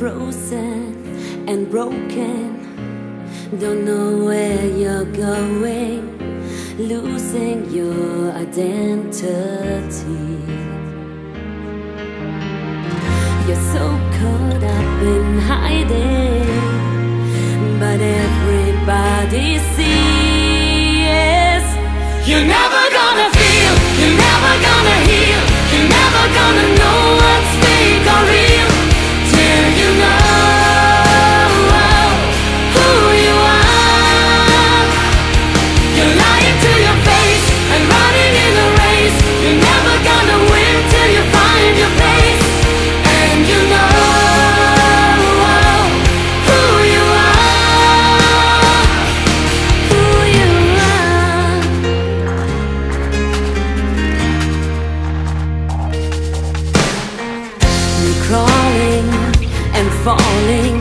frozen and broken. Don't know where you're going, losing your identity. You're so caught up in hiding, but everybody sees You're never gonna crawling and falling,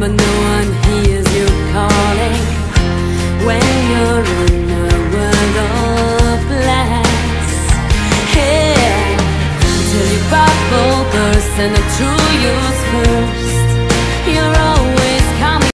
but no one hears you calling. When you're in a world of glass, yeah, till your bubble bursts and the truth